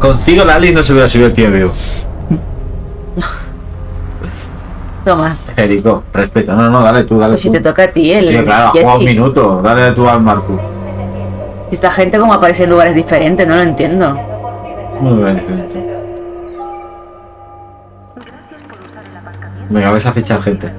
Contigo Lali no se hubiera subido el tío vivo. Toma. Jerico, respeto. No, no, dale tú, dale Pues si te toca a ti, el. Sí, claro, juega un minuto. Dale tú al Marco. Esta gente como aparece en lugares diferentes, no lo entiendo. Muy bien, diferente. Venga, vais a fichar gente.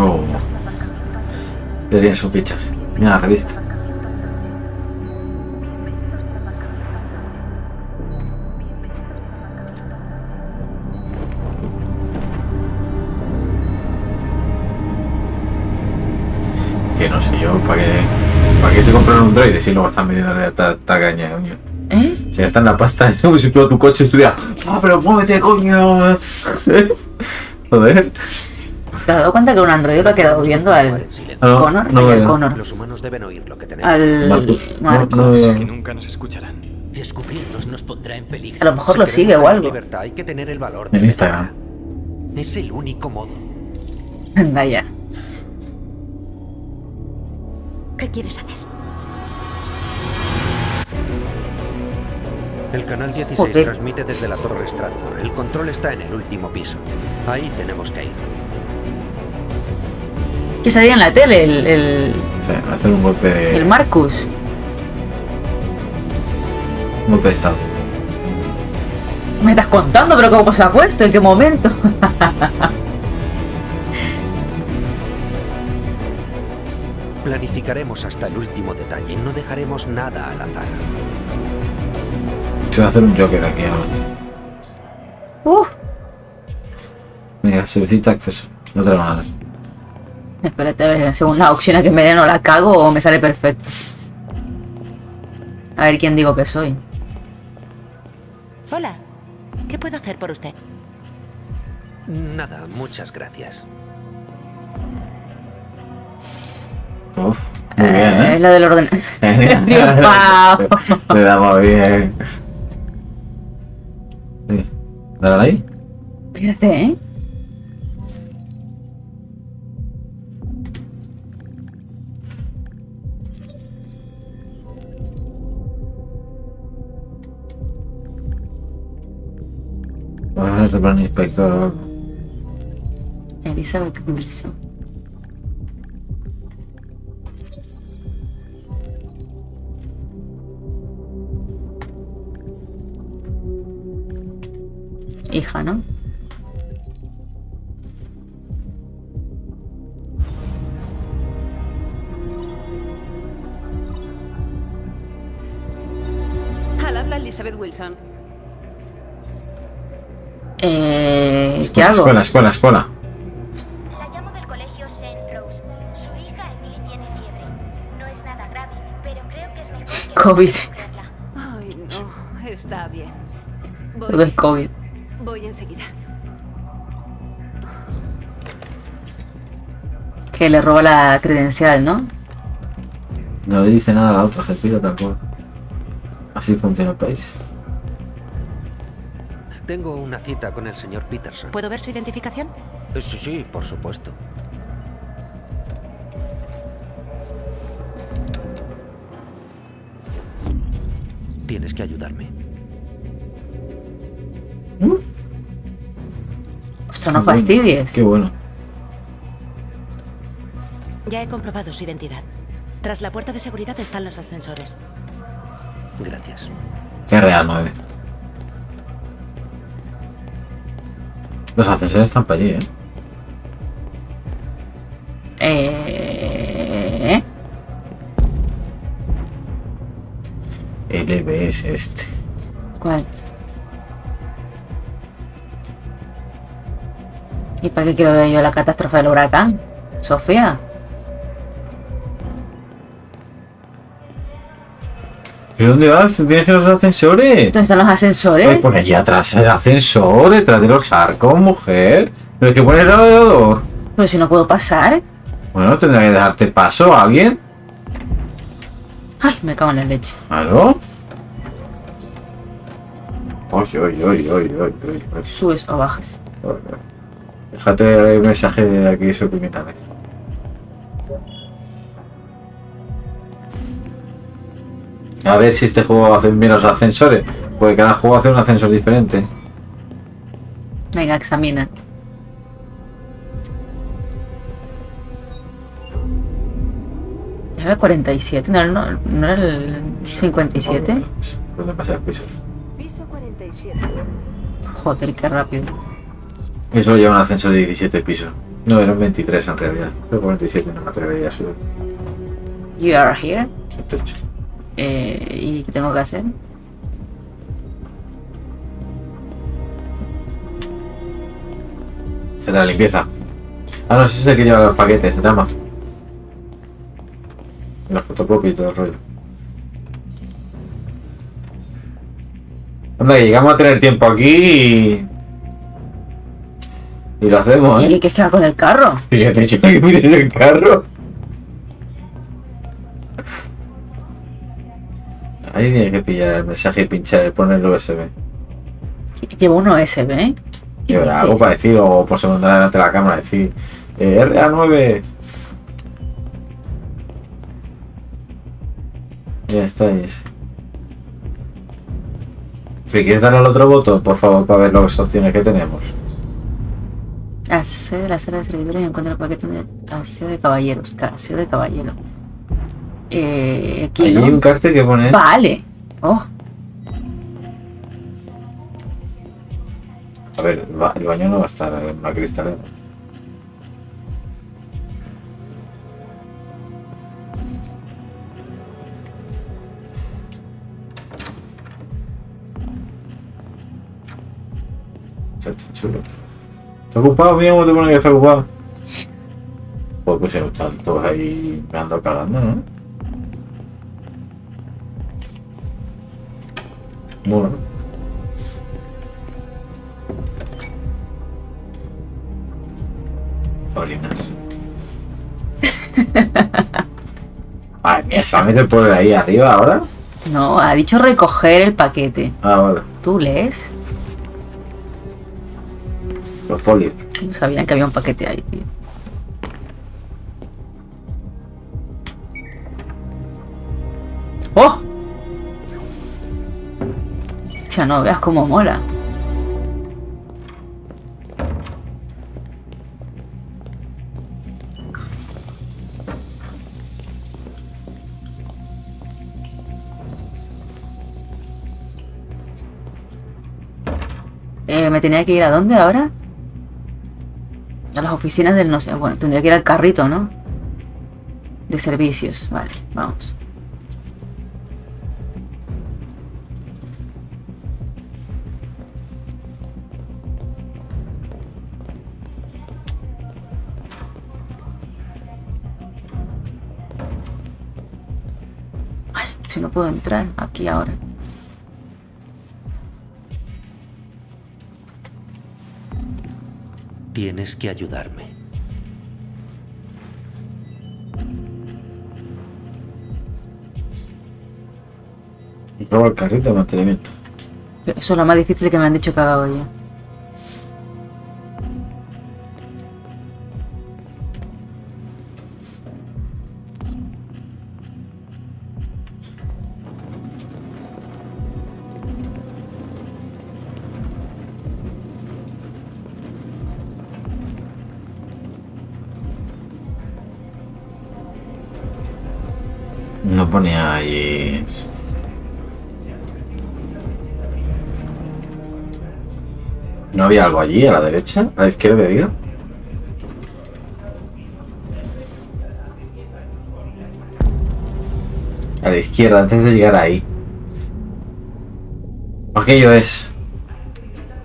Oh, ya un fichaje. Mira la revista. Que no sé yo, ¿para qué, para qué se compran un droide si luego están vendiéndole esta esta caña, coño? ¿Eh? Si ya está en la pasta, es como si tú a tu coche estuviera. ¡Ah, pero muévete, coño! ¿Sabes? Joder. ¿Te has dado cuenta que un androide lo ha quedado viendo al no, Connor? no Ay, al. Connor. Los humanos deben oír lo que tenemos. Al Marcus. No, Marx. no Es que nunca nos escucharán. Descubrirlos nos pondrá en peligro. A lo mejor Si lo sigue o algo. libertad, hay que tener el valor de En Instagram. Es el único modo. Anda ya. ¿Qué quieres saber? El canal 16 Joder. transmite desde la torre Stratford. El control está en el último piso. Ahí tenemos que ir. Que salía en la tele el, el, O sea, hacer un golpe de. el Marcus. Un golpe de estado. Me estás contando, pero ¿cómo se ha puesto? ¿En qué momento? Planificaremos hasta el último detalle. No dejaremos nada al azar. Se va a hacer un Joker aquí ahora. Uf. Mira, solicita acceso. No te lo van a dar. Espérate, a ver, según las opciones que me den, o la cago o me sale perfecto. A ver quién digo que soy. Hola. ¿Qué puedo hacer por usted? Nada, muchas gracias. Uf, muy bien, Eh, ¿eh? la del orden. Triunfado. Le damos bien. Sí. Dale ahí. Espérate, ¿eh? Vamos a hacer este plan inspector. Elizabeth Wilson. Hija, ¿no? Al habla Elizabeth Wilson. ¿Qué Escuela, hago? Escuela, escuela, escuela. La llamo del colegio St. Rose. Su hija Emily tiene fiebre. No es nada grave, pero creo que es mejor que COVID. Ay, no. Está bien. Todo Voy, el COVID. voy enseguida. Que le roba la credencial, ¿no? No le dice nada a la otra, se pira tal cual. Así funciona el país. Tengo una cita con el señor Peterson. ¿Puedo ver su identificación? Eh, Sí, sí, por supuesto. Tienes que ayudarme. Ostras, no fastidies. Qué bueno. Ya he comprobado su identidad. Tras la puerta de seguridad están los ascensores. Gracias. Qué real, 9. Los ascensores están para allí, ¿eh? Eh... LB es este. ¿Cuál? ¿Y para qué quiero ver yo la catástrofe del huracán? Sofía. ¿Y dónde vas? ¿Tienes que ir a los ascensores? ¿Dónde están los ascensores? Ay, por allí atrás el ascensor, detrás de los arcos, mujer. Pero es que pone el radiador. Pero si no puedo pasar. Bueno, tendrá que dejarte paso a alguien. Ay, me cago en la leche. ¿Aló? Oy, oy, oy, oy, oy, oy, oy. ¿Subes o bajas? Fíjate el mensaje de aquí subliminales. A ver si este juego hace menos ascensores. Porque cada juego hace un ascensor diferente. Venga, examina. ¿Era el 47? ¿No, no, no era el 57? Pues demasiado piso. Piso 47. Joder, qué rápido. Eso lleva un ascensor de 17 pisos. No, eran 23 en realidad. Pero 47 no me atrevería a subir. You are here. el techo. Eh, ¿Y qué tengo que hacer? Se la limpieza. Ah, no, ese es el que lleva los paquetes de Amazon. Los fotocopias y todo el rollo. Anda, que llegamos a tener tiempo aquí y... Y lo hacemos, ¿Y ¿eh? qué queda con el carro? Y ya te he dicho que mires el carro. Ahí tienes que pillar el mensaje y pinchar y poner el USB. Llevo un USB, ¿eh? Y habrá algo para decir, o por se pondrá delante de la cámara decir eh, RA9. Ya está, y ese. Si quieres darle al otro botón, por favor, para ver las opciones que tenemos. Accede a la sala de servidores y encuentra el paquete de aseo de caballeros. Aseo de caballero. Eh, aquí, hay un cartel que pone. Vale. Oh, A ver, el ba- el baño no va a estar en una cristalera. Está está chulo. ¿Está ocupado? Mira cómo te pone que está ocupado. Pues, pues están todos ahí me ando cagando, ¿no? Bueno. Orinas. Madre mía, ¿se va a meter por ahí arriba ahora? no, ha dicho recoger el paquete. Ah, vale. ¿Tú lees? Los folios. No sabían que había un paquete ahí, tío. No veas cómo mola. Eh, ¿Me tenía que ir a dónde ahora? A las oficinas del no sé. Bueno, tendría que ir al carrito, ¿no? De servicios. Vale, vamos. Si no puedo entrar aquí ahora. Tienes que ayudarme. Y prueba el carrito de mantenimiento. Eso es lo más difícil que me han dicho que haga hoy. ¿No había algo allí a la derecha? ¿A la izquierda, diga? A la izquierda, antes de llegar ahí. Aquello es.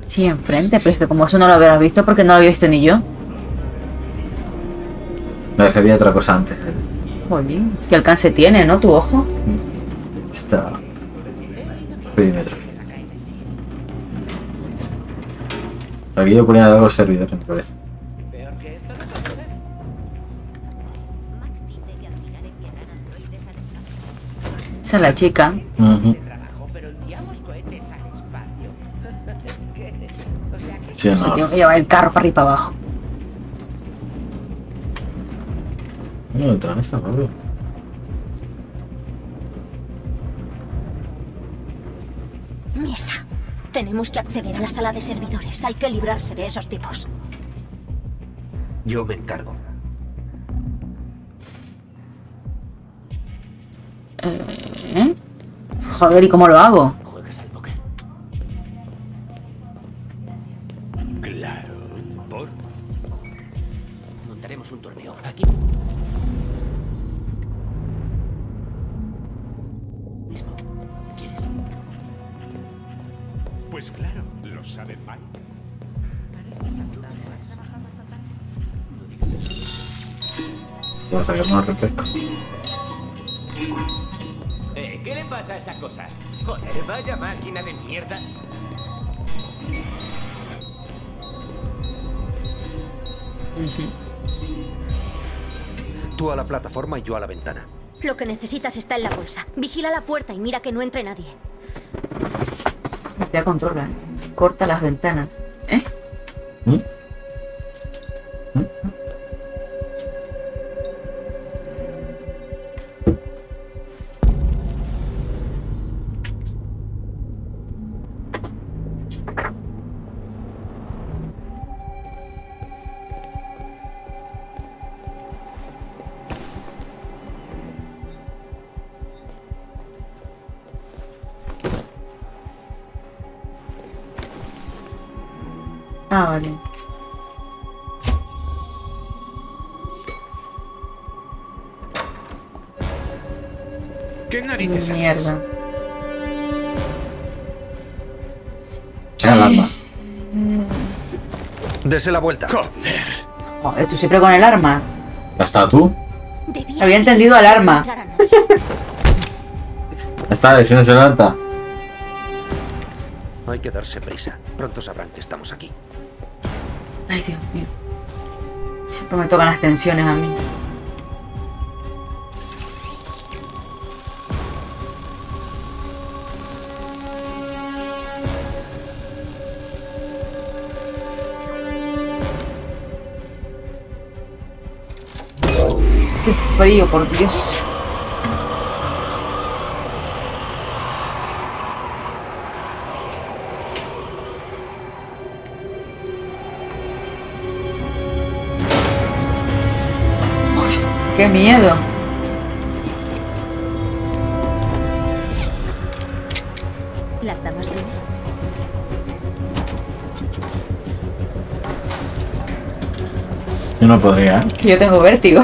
Sí, enfrente, pero es que como eso no lo habrás visto porque no lo había visto ni yo. No, es que había otra cosa antes. Jolín, qué alcance tiene, ¿no? Tu ojo. Está. Perímetro. Aquí yo ponía algo servidores, me parece. Max dice que al final enviarán androides al espacio. Esa es la chica. Ujú. Sí, O sea, no. tengo que llevar el carro para arriba y para abajo. No, entran esta, Tenemos que acceder a la sala de servidores. Hay que librarse de esos tipos. Yo me encargo. ¿Eh? Joder, ¿y cómo lo hago? Vaya máquina de mierda. Tú a la plataforma y yo a la ventana. Lo que necesitas está en la bolsa. Vigila la puerta y mira que no entre nadie. Ya controla. Corta las ventanas. ¿Eh? Dese la vuelta. Joder. Joder, tú siempre con el arma. ¿Ya está tú? Había entendido alarma. entrar a nadie. Ya está, si no se levanta. Hay que darse prisa. Pronto sabrán que estamos aquí. Ay, Dios mío. Siempre me tocan las tensiones a mí. Frío, por Dios. Uf, ¡Qué miedo! Las damas primero. Yo no podría, ¿eh? Que yo tengo vértigo.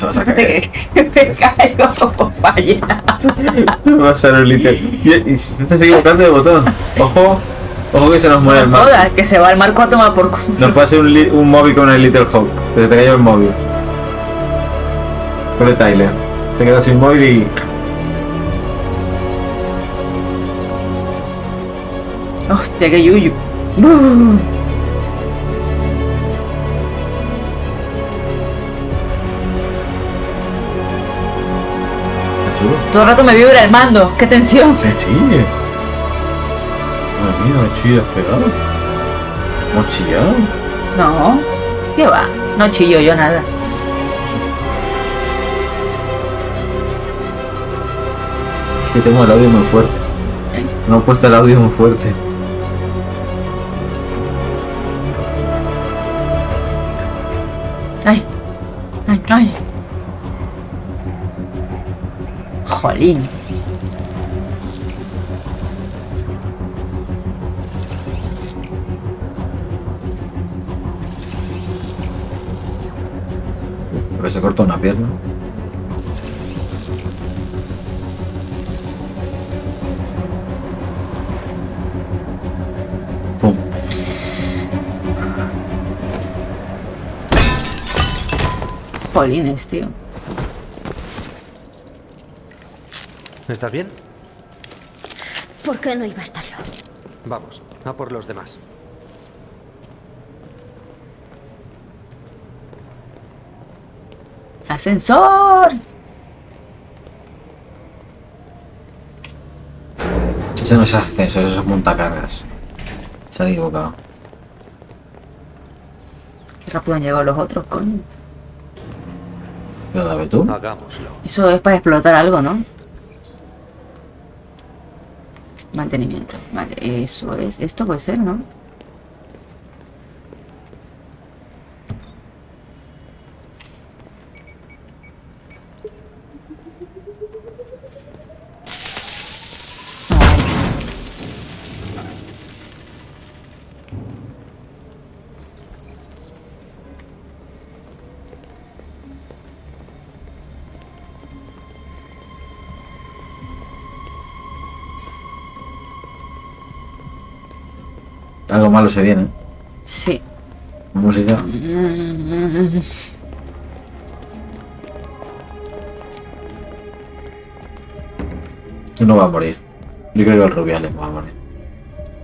No vas a caer. Te, te caigo como falla. Va a ser un little. Y, y si te estás equivocando de botón. Ojo. Ojo que se nos muere el No mar. jodas, que se va el marco a tomar por culo. Nos puede hacer un, un móvil con el Little Hawk. Que se te cayó el móvil. Pobre Tyler. Se quedó sin móvil y. Hostia, qué yuyu. Está chulo. Todo el rato me vibra el mando. ¡Qué tensión! ¡Qué chille! Madre mía, no chillas pegado. ¿Hemos chillado? No. ¿Qué va? No chillo yo nada. Es que tengo el audio muy fuerte. No he puesto el audio muy fuerte. Jolín. Porque se cortó una pierna. Pum. Jolines, tío. ¿Estás bien? ¿Por qué no iba a estarlo? Vamos, a por los demás. ¡Ascensor! Eso no es ascensor, eso es montacargas. Se han equivocado. Qué rápido han llegado los otros, con. ¿Lo tú? Hagámoslo. Eso es para explotar algo, ¿no? Mantenimiento. Vale, eso es. Esto puede ser, ¿no? Malo se viene. Sí. Música. Uno va a morir. Yo creo que el Rubiales va a morir.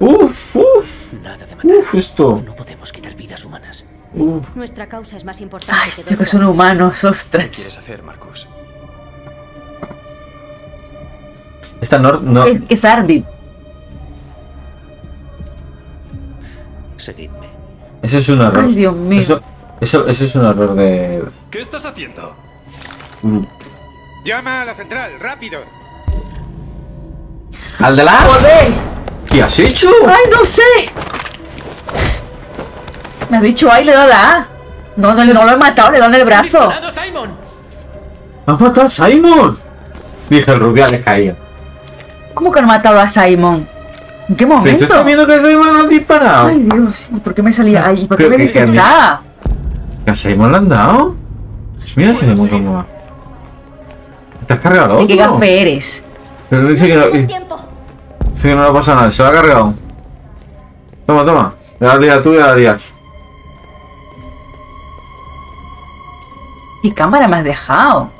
Uf, uf, Nada de matar. uf, esto. No podemos quitar vidas humanas. Uf. Nuestra causa es más importante Ay, que que todo. son humanos, ¿Qué ostras. quieres hacer, Marcus? Esta no, no. Es que es Ardit. Seguidme. Eso es un error. Ay, Dios mío. Eso, eso, eso es un error de. ¿Qué estás haciendo? Mm. Llama a la central, rápido. ¡Al de la! ¿Qué has hecho? ¡Ay, no sé! Me ha dicho ay, le he dado la A. No, no, no lo he matado, le he dado en el brazo. ¡Has matado a Simon! Dije el Rubiales caía. ¿Cómo que he matado a Simon? ¿En qué ¿Pero tú momento? estás viendo que a Simon lo han disparado? Ay, Dios, ¿y por qué me salía ahí? ¿Por qué me que- la A? ¿Que a Simon le han dado? Mira Simon cómo va. ¿Te has cargado ¿De qué otro? gafe eres? Pero dice que no, dice tiempo. que no le pasa nada, se lo ha cargado. Toma, toma. Le das lía tú y le darías. ¿Qué cámara me has dejado?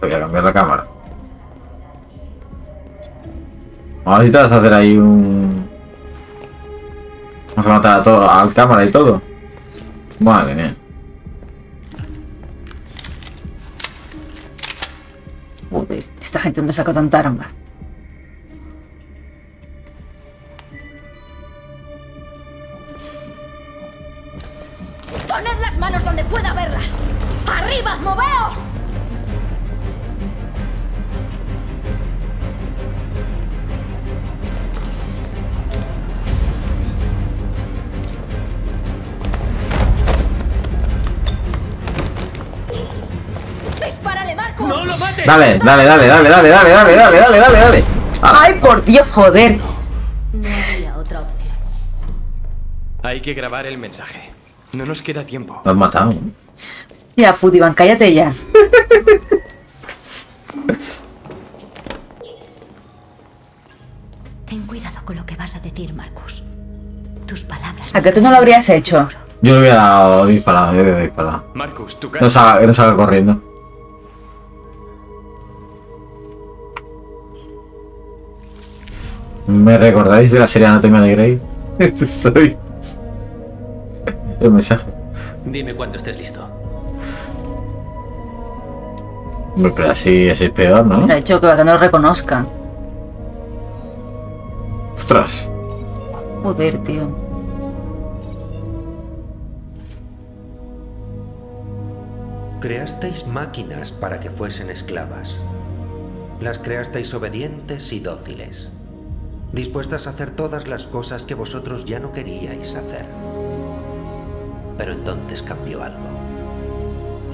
Voy a cambiar la cámara. Ahora sí te vas a hacer ahí un. Vamos a matar a todo, al cámara y todo. Madre mía. Joder, esta gente dónde sacó tanta arma. Poned las manos donde pueda verlas. ¡Arriba, moveos! Dale, dale, dale, dale, dale, dale, dale, dale, dale, dale, dale. Ah, ¡Ay, por Dios, joder! No había otra opción. Hay que grabar el mensaje. No nos queda tiempo. lo has matado. Ya, Putivan, cállate ya. Ten cuidado con lo que vas a decir, Marcus. Tus palabras. ¿A que tú no lo habrías hecho? Yo le hubiera dado disparado, yo le hubiera disparado. Marcus, tu cara. no salga, que no salga corriendo. ¿Me recordáis de la serie Anatomía de Grey? Este soy. El mensaje. Dime cuando estés listo. Hombre, Pero así, así es peor, ¿no? Le ha dicho que para que no lo reconozcan. Ostras. Joder, tío. Creasteis máquinas para que fuesen esclavas. Las creasteis obedientes y dóciles, dispuestas a hacer todas las cosas que vosotros ya no queríais hacer. Pero entonces cambió algo.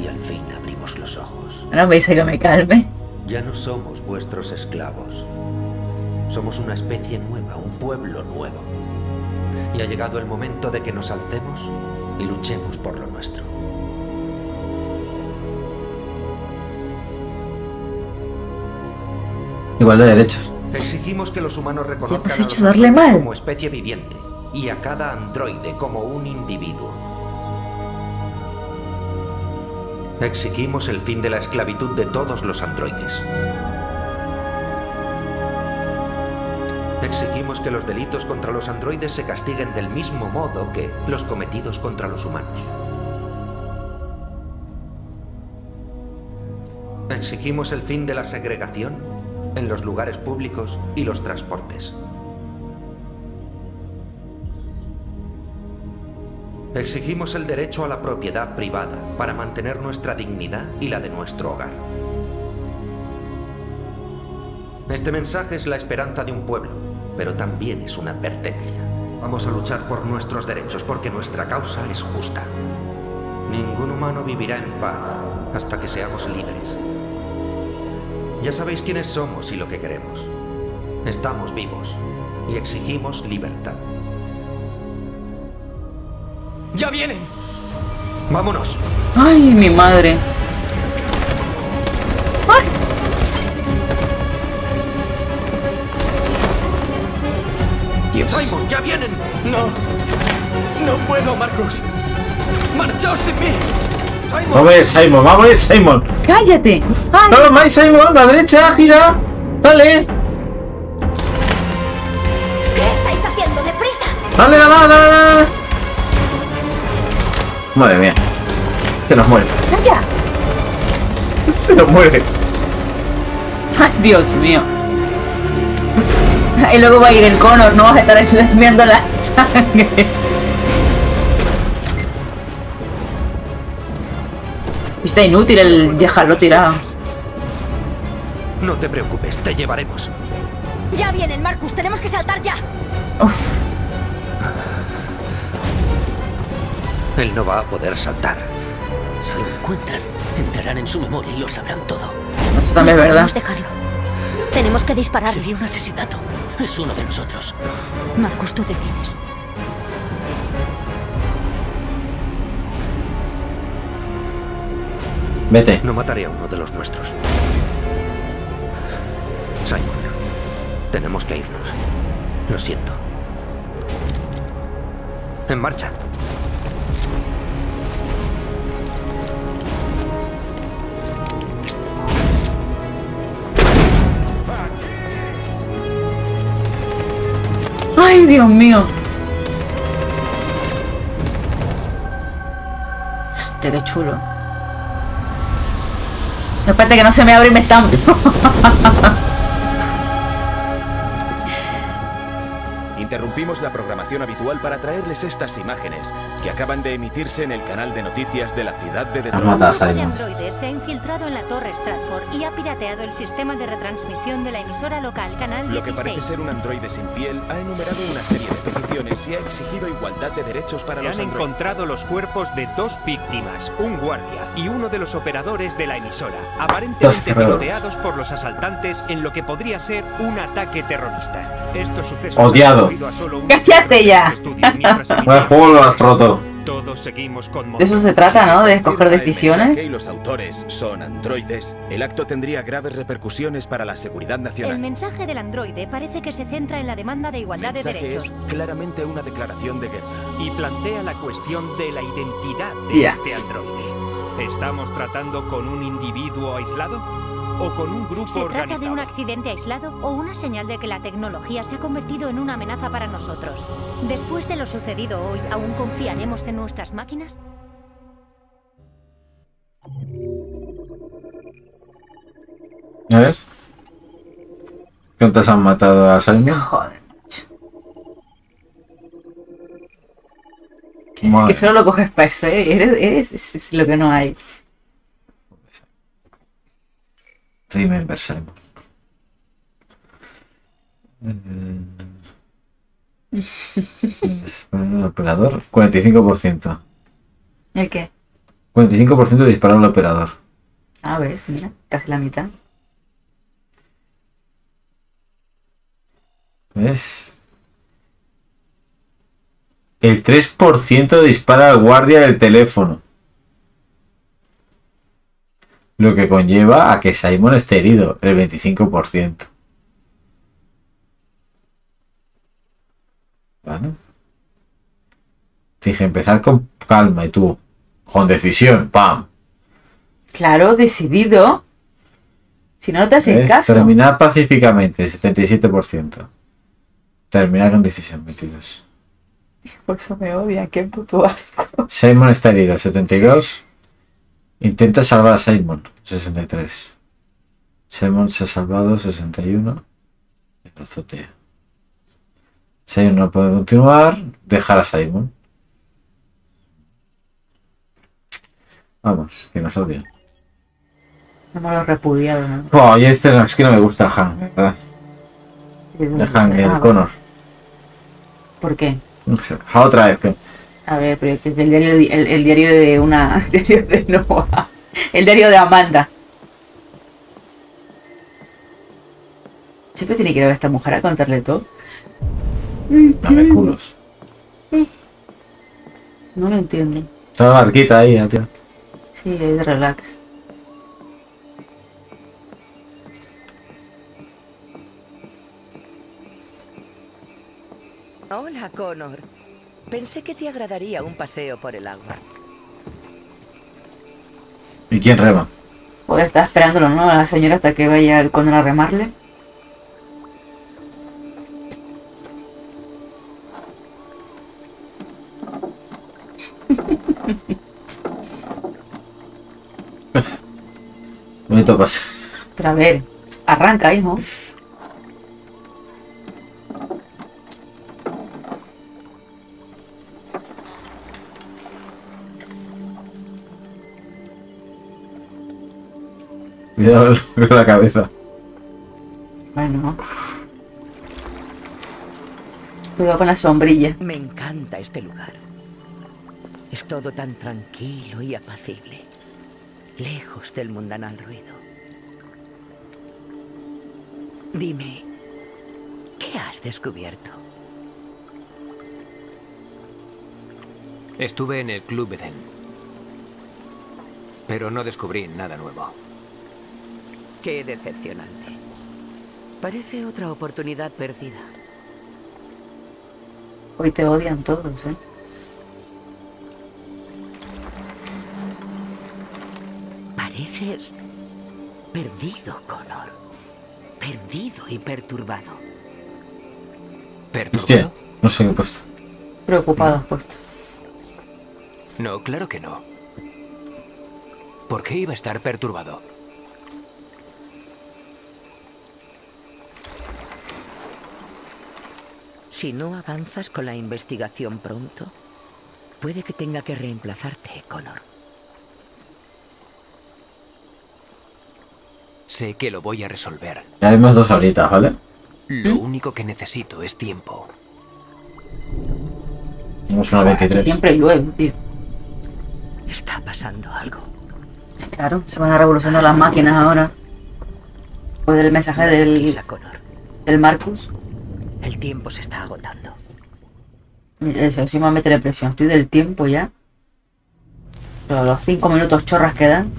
Y al fin abrimos los ojos. Ahora me dice que me calme. Ya no somos vuestros esclavos. Somos una especie nueva, un pueblo nuevo. Y ha llegado el momento de que nos alcemos y luchemos por lo nuestro. Igual de derechos. Exigimos que los humanos reconozcan has a los darle mal. como especie viviente y a cada androide como un individuo. Exigimos el fin de la esclavitud de todos los androides. Exigimos que los delitos contra los androides se castiguen del mismo modo que los cometidos contra los humanos. Exigimos el fin de la segregación en los lugares públicos y los transportes. Exigimos el derecho a la propiedad privada para mantener nuestra dignidad y la de nuestro hogar. Este mensaje es la esperanza de un pueblo, pero también es una advertencia. Vamos a luchar por nuestros derechos porque nuestra causa es justa. Ningún humano vivirá en paz hasta que seamos libres. Ya sabéis quiénes somos y lo que queremos. Estamos vivos y exigimos libertad. ¡Ya vienen! ¡Vámonos! Ay, mi madre. Ay. Dios. ¡Simon, ya vienen! ¡No! ¡No puedo, Marcus! ¡Marchaos sin mí! Vamos a ver, Simon, vamos a ver, Simon. ¡Cállate! ¡Ay! ¡Vamos más, Simon! ¡La derecha, gira! ¡Dale! ¿Qué estáis haciendo? ¡Deprisa! ¡Dale, dale, dale, dale! Madre mía. Se nos muere. Se nos muere. ¡Ay, Dios mío! Y luego va a ir el Connor, no vas a estar viendo la sangre. Está inútil el dejarlo tirado. No te preocupes, te llevaremos. ¡Ya vienen, Marcus! ¡Tenemos que saltar ya! Uf, Él no va a poder saltar. Si lo encuentran, entrarán en su memoria y lo sabrán todo. eso también es verdad. Podemos dejarlo. Tenemos que disparar. Sería un asesinato. Es uno de nosotros. Marcus, tú decides. Vete. No mataré a uno de los nuestros. Simon, tenemos que irnos. Lo siento. En marcha. ¡Ay, Dios mío! Hostia, qué chulo. Espérate que no se me abre y me están... Interrumpimos la programación habitual para traerles estas imágenes que acaban de emitirse en el canal de noticias de la ciudad de Detroit. Un grupo de Simon. androides se ha infiltrado en la torre Stratford y ha pirateado el sistema de retransmisión de la emisora local Canal Lo que 16. parece ser un androide sin piel ha enumerado una serie de peticiones y ha exigido igualdad de derechos para Se los han androides. encontrado los cuerpos de dos víctimas, un guardia y uno de los operadores de la emisora, aparentemente piloteados por los asaltantes en lo que podría ser un ataque terrorista. Estos sucesos Odiado. han ocurrido a ¡Cállate ya! de El emitimos- juego lo has roto. Todos seguimos con De eso se trata, ¿no? De escoger el decisiones. y los autores son androides. El acto tendría graves repercusiones para la seguridad El nacional. mensaje del androide parece que se centra en la demanda de El igualdad de mensaje derechos. es claramente una declaración de guerra. y plantea la cuestión de la identidad de Ya. este androide. ¿Estamos tratando con un individuo aislado o con un grupo ¿Se trata organizado? de un accidente aislado o una señal de que la tecnología se ha convertido en una amenaza para nosotros? Después de lo sucedido hoy, ¿aún confiaremos en nuestras máquinas? ¿Ves? ¿Cuántos han matado a Simon? Joder. Que, solo lo coges para eso, ¿eh? Eres, eres es- es lo que no hay. Remember Simon. El operador, 45%. ¿El qué? 45% de disparar al operador. A ver, mira, casi la mitad. ¿Ves? El 3% dispara al guardia del teléfono. Lo que conlleva a que Simon esté herido, el 25%. ¿Vale? Dije, empezar con calma y tú, con decisión, ¡pam! Claro, decidido. Si no, te hacen caso. Terminar pacíficamente, 77%. Terminar con decisión, 22%. Por eso me odian, qué puto asco. Simon está herido, 72. Intenta salvar a Simon, 63. Simon se ha salvado 61 en la azotea. Simon no puede continuar. Dejar a Simon. Vamos, que nos odian. No me lo he repudiado, ¿no? Oh, y este es que no me gusta el Han, ¿verdad? El Han, el Ah, Connor. ¿Por qué? No sé, a otra vez que. A ver, pero este es el diario de, el, el diario de una. El diario de Noah. El diario de Amanda. Siempre tiene que ir a ver a esta mujer a contarle todo. Dame culos. No lo entiendo. Está la barquita ahí, eh, tío. Sí, es de relax. Hola, Connor. Pensé que te agradaría un paseo por el agua. ¿Y quién rema? Pues está esperándolo, ¿no? A la señora hasta que vaya el Connor a remarle. Bonito pase. Pero a ver, arranca, hijo. Cuidado con la cabeza. Bueno. Cuidado con la sombrilla. Me encanta este lugar. Es todo tan tranquilo y apacible. Lejos del mundanal ruido. Dime, ¿qué has descubierto? Estuve en el Club Eden. Pero no descubrí nada nuevo. Qué decepcionante. Parece otra oportunidad perdida. Hoy te odian todos, ¿eh? Pareces perdido, Connor. Perdido y perturbado. Hostia, no sé qué he puesto. Preocupado has puesto. No, claro que no. ¿Por qué iba a estar perturbado? Si no avanzas con la investigación pronto, puede que tenga que reemplazarte, Connor. Sé que lo voy a resolver. Ya haremos dos horitas, ¿vale? Lo único que necesito es tiempo. Tenemos una 23. Siempre llueve, tío. Está pasando algo. Claro, se van a revolucionar las máquinas ahora. Después del mensaje del, del Marcus. El tiempo se está agotando. Eso, encima métele presión. Estoy del tiempo ya. Pero los cinco minutos chorras que dan.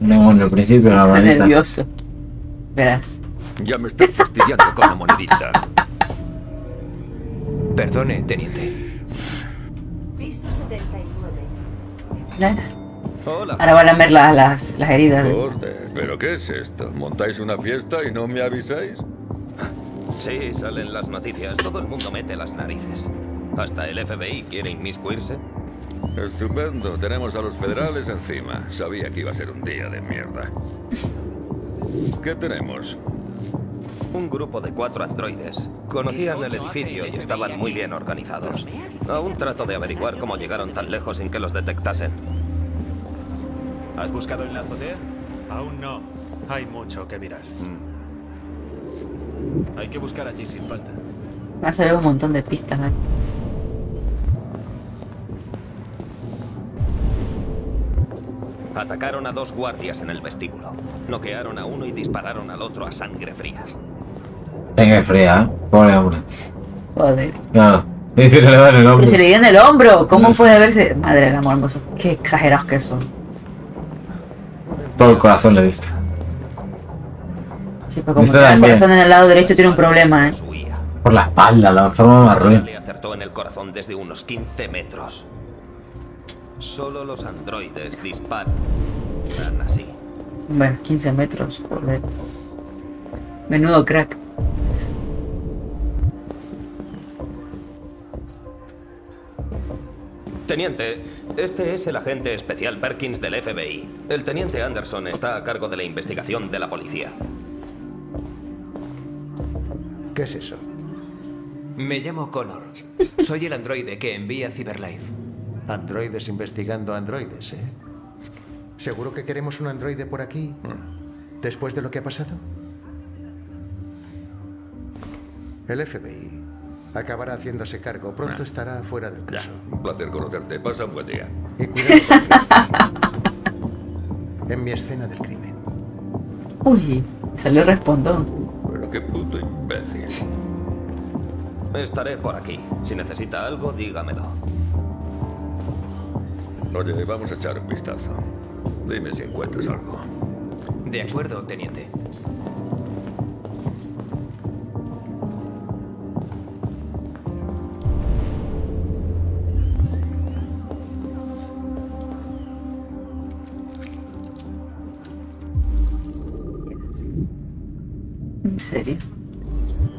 Tenemos en el principio la Estoy manita. nervioso. Verás. Ya me estoy fastidiando con la monedita. Perdone, teniente. Piso 79. ¿Ves? Hola. Ahora van a ver las, las, las heridas. Joder, ¿pero qué es esto? ¿Montáis una fiesta y no me avisáis? Sí, salen las noticias. Todo el mundo mete las narices. Hasta el FBI quiere inmiscuirse. Estupendo, tenemos a los federales encima. Sabía que iba a ser un día de mierda. ¿Qué tenemos? Un grupo de cuatro androides. Conocían el edificio y estaban muy bien organizados. Aún trato de averiguar cómo llegaron tan lejos sin que los detectasen. ¿Has buscado en la azotea? Aún no. Hay mucho que mirar. Hay que buscar allí sin falta. Va a salir un montón de pistas. ¿eh? Atacaron a dos guardias en el vestíbulo. Noquearon a uno y dispararon al otro a sangre fría. Venga, fría, ¿eh? Pobre hombre. Joder. Claro. Y si le dan el Pero hombro. se le dio en el hombro. ¿Cómo puede verse? Madre del amor hermoso. Qué exagerados que son. Todo el corazón le diste. Sí, pero como Viste tiene el corazón en el lado derecho tiene un problema, ¿eh? Por la espalda, la forma marrón. Le acertó en el corazón desde unos 15 metros. Solo los androides disparan así. Bueno, 15 metros, joder. Menudo crack. Teniente, Este es el agente especial Perkins del FBI. El teniente Anderson está a cargo de la investigación de la policía. ¿Qué es eso? Me llamo Connor. Soy el androide que envía Cyberlife. Androides investigando androides, ¿eh? ¿Seguro que queremos un androide por aquí? ¿Después de lo que ha pasado? El FBI acabará haciéndose cargo. Pronto estará fuera del caso. Un placer conocerte. Pasa un buen día. Y cuidado en mi escena del crimen. Uy, salió respondón. Pero qué puto imbécil. Estaré por aquí. Si necesita algo, dígamelo. Oye, vamos a echar un vistazo. Dime si encuentras algo. De acuerdo, teniente.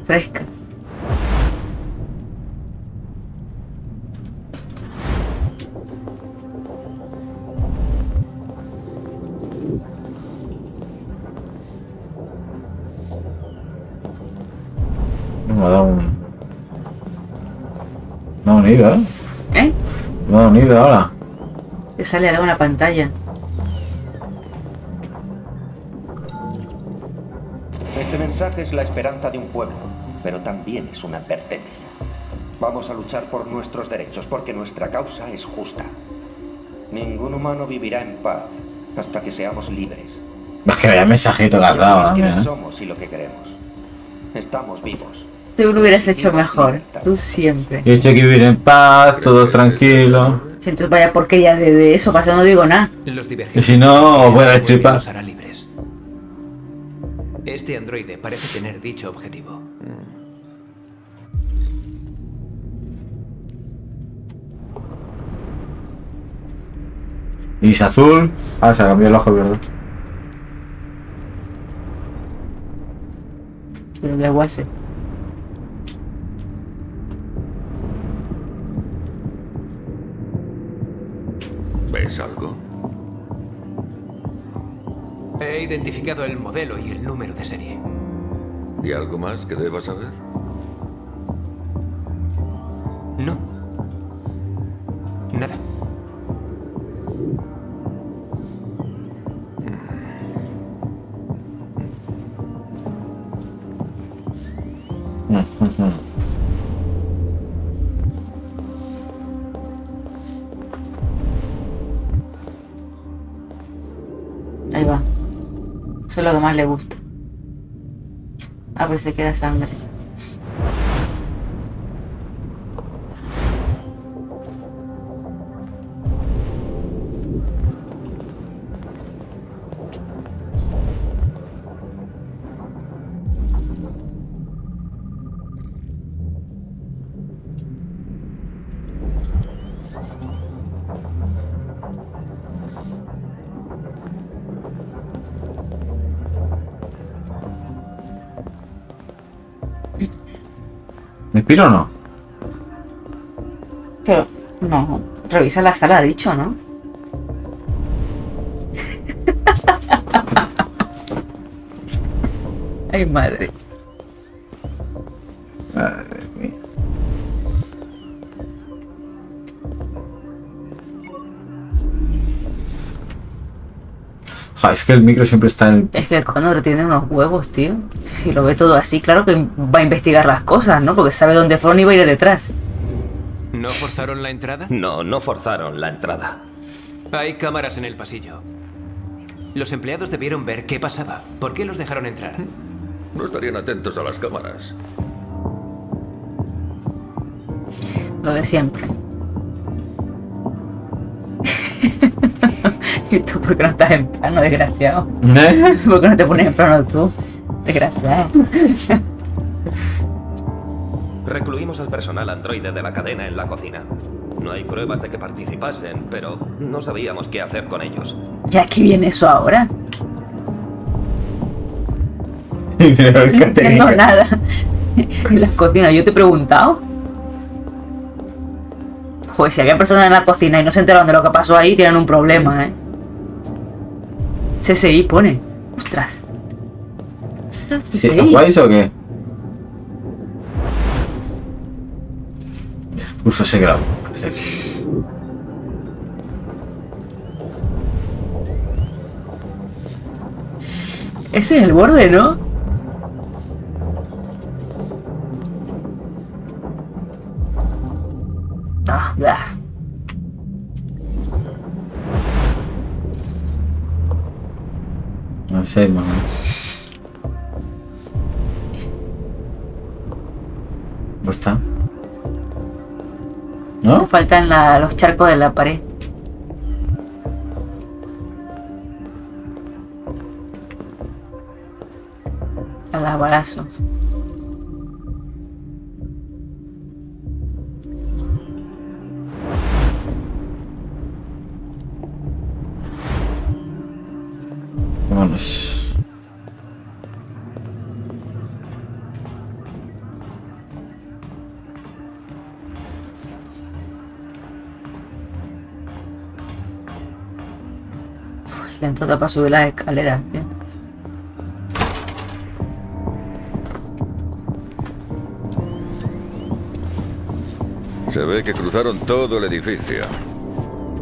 Fresca. Me ha dado un. Me ha unido, ¿eh? ¿Eh? Me ha unido ahora. Te sale algo en la pantalla. Este mensaje es la esperanza de un pueblo, pero también es una advertencia. Vamos a luchar por nuestros derechos porque nuestra causa es justa. Ningún humano vivirá en paz hasta que seamos libres. Es que vaya mensajito que has dado, quiénes ¿eh? somos y lo que queremos. Estamos vivos. Tú lo hubieras hecho mejor. Tú siempre. Y esto hay que vivir en paz, todos tranquilos. Si entonces vaya porquería de, de eso, eso no digo nada. Los Y si no, os voy a destripar. Este androide parece tener dicho objetivo. Y es azul. Ah, se ha cambiado el ojo, ¿verdad? Pero de guase. ¿Ves algo? He identificado el modelo y el número de serie. ¿Y algo más que debas saber? No. Nada. Ahí Eso es lo que más le gusta. A ver si queda sangre. ¿Me inspiro o no? Pero, no. Revisa la sala, ha dicho, ¿no? Ay, madre. Madre mía. Ja, es que el micro siempre está en Es que el Connor tiene unos huevos, tío. Si lo ve todo así, claro que va a investigar las cosas, ¿no? Porque sabe dónde fueron y va a ir detrás. ¿No forzaron la entrada? No, no forzaron la entrada. Hay cámaras en el pasillo. Los empleados debieron ver qué pasaba. ¿Por qué los dejaron entrar? No estarían atentos a las cámaras. Lo de siempre. ¿Y tú por qué no estás en plano, desgraciado? ¿Eh? ¿Por qué no te pones en plano tú? Desgraciado. Recluimos al personal androide de la cadena en la cocina. No hay pruebas de que participasen, pero no sabíamos qué hacer con ellos. ¿Y aquí viene eso ahora? Pero No entiendo nada. En las cocinas, yo te he preguntado. Joder, si había personas en la cocina y no se enteraron de lo que pasó ahí, tienen un problema, ¿eh? CSI pone. Ostras. Ostras, ¿Sí, CSI. ¿Jugáis o qué? Puso ese grado. ese- Ese es el borde, ¿no? Ah, blah. No sé, man. ¿Dónde está? ¿No? Faltan la- los charcos de la pared. A las Para subir las escaleras. Se ve que cruzaron todo el edificio.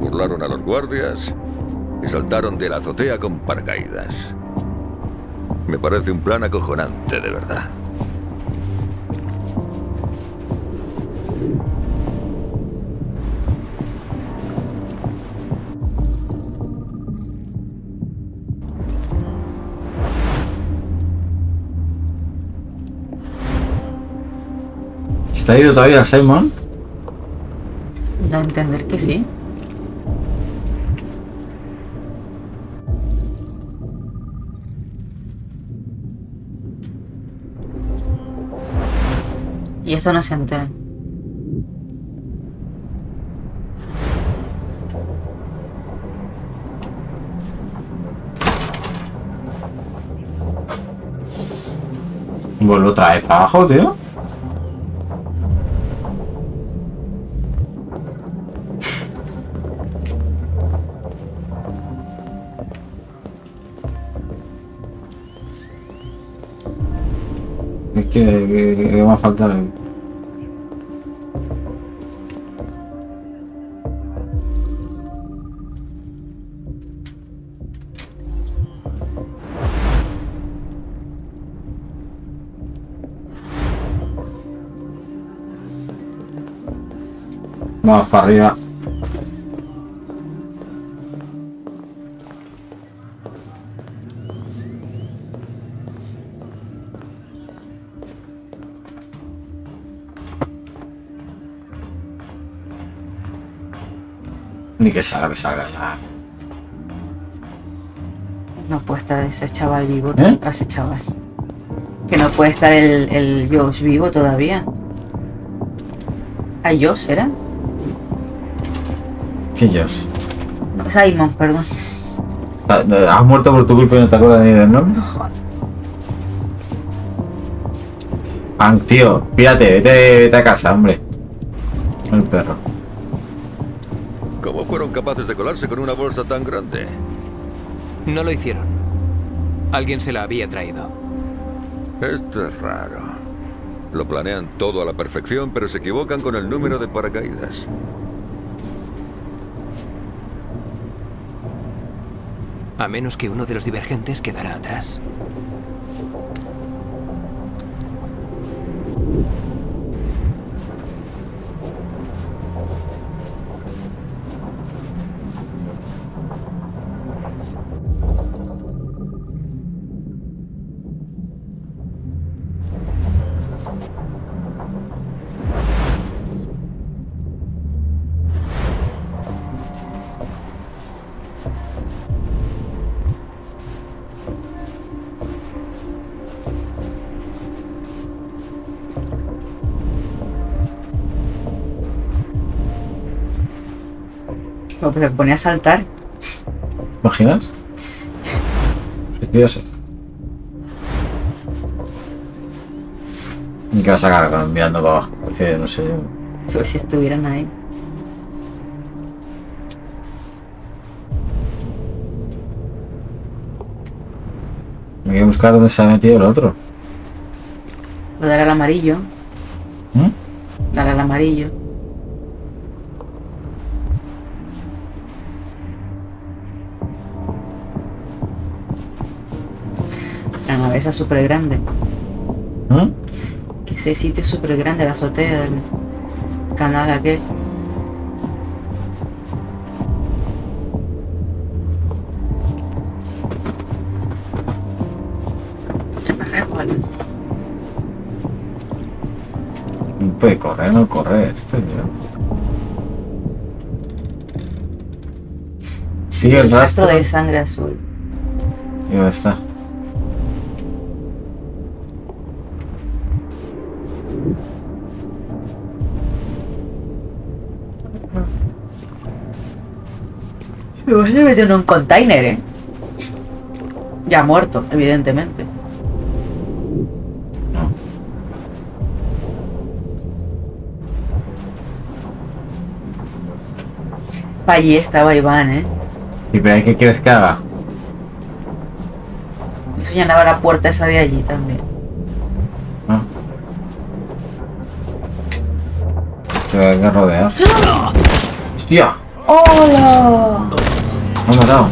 Burlaron a los guardias y saltaron de la azotea con paracaídas. Me parece un plan acojonante, de verdad. ¿Está ido todavía Simon? Da a entender que sí. Y eso no se entera. Vuelvo otra vez para abajo, tío. Que, que. Vamos para arriba. Que salga, que salga ya. No puede estar ese chaval vivo. ¿Eh? Ese chaval. Que no puede estar el, el Josh vivo todavía. ¿A Josh era? ¿Qué Dios? No, Simon, perdón. Has muerto por tu culpa y no te acuerdas ni del nombre. Hank, tío, pírate, vete, vete a casa, hombre. El perro. ¿Cómo fueron capaces de colarse con una bolsa tan grande? No lo hicieron. Alguien se la había traído. Esto es raro. Lo planean todo a la perfección, pero se equivocan con el número de paracaídas. A menos que uno de los divergentes quedara atrás. pero se ponía a saltar. ¿Te imaginas? Precioso. ¿Y qué vas a cargar mirando para abajo? Porque no sé. Solo si estuvieran ahí. Hay que buscar dónde se ha metido el otro. Voy a dar al amarillo. ¿Mm? Dar al amarillo. La nave esa es súper grande. ¿Mm? Que ese sitio es súper grande, la azotea del canal aquel. Se me resbala. Puede correr, no corre esto, tío. Sigue el el rastro rastro. de sangre azul. ¿Y dónde está? Meter en un container, ¿eh? Ya muerto, evidentemente. Pa' allí estaba Iván, ¿eh? ¿Y pero qué quieres que haga? Eso llenaba la puerta esa de allí también. Se va a rodear. ¡Hostia! ¡Hola! Me ha matado.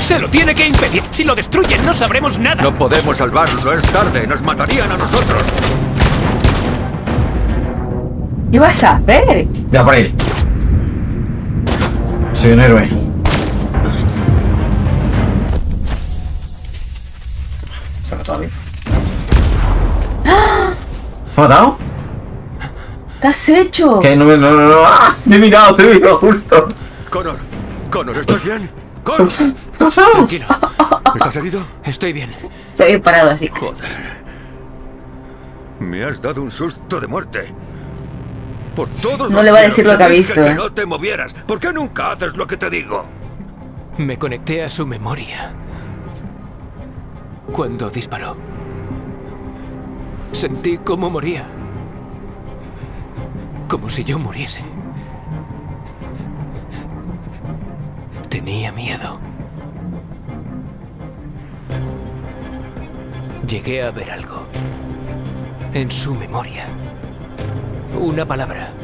¡Se lo tiene que impedir! Si lo destruyen, no sabremos nada. No podemos salvarlo, es tarde, nos matarían a nosotros. ¿Qué vas a hacer? Ya por él. Soy un héroe. Se ha matado a. ¡Ah! ¿Se ha matado? ¿Qué has hecho? Que no me. No, no, no. ¡Ah! Me he mirado, te he mirado justo. Connor, Connor, ¿estás bien? ¿Qué Connor, pasado? Tranquilo. ¿estás herido? Estoy bien. Se había parado así. Me has dado un susto de muerte. Por todos No los le va a decir lo te que ha visto, que ¿eh? no te movieras. ¿Por qué nunca haces lo que te digo? Me conecté a su memoria. Cuando disparó. Sentí cómo moría. Como si yo muriese. Tenía miedo. Llegué a ver algo. En su memoria. Una palabra.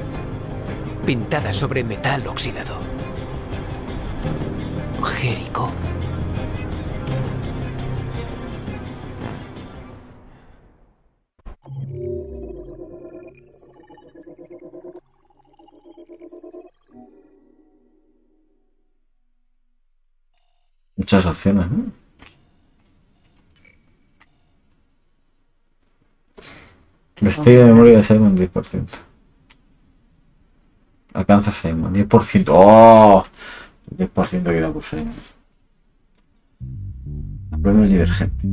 Pintada sobre metal oxidado. Jerico. Muchas opciones, ¿no? Vestido de memoria de Simon 10%. Alcanza Simon, 10%. ¡Oh! 10% queda por Simon. El divergente.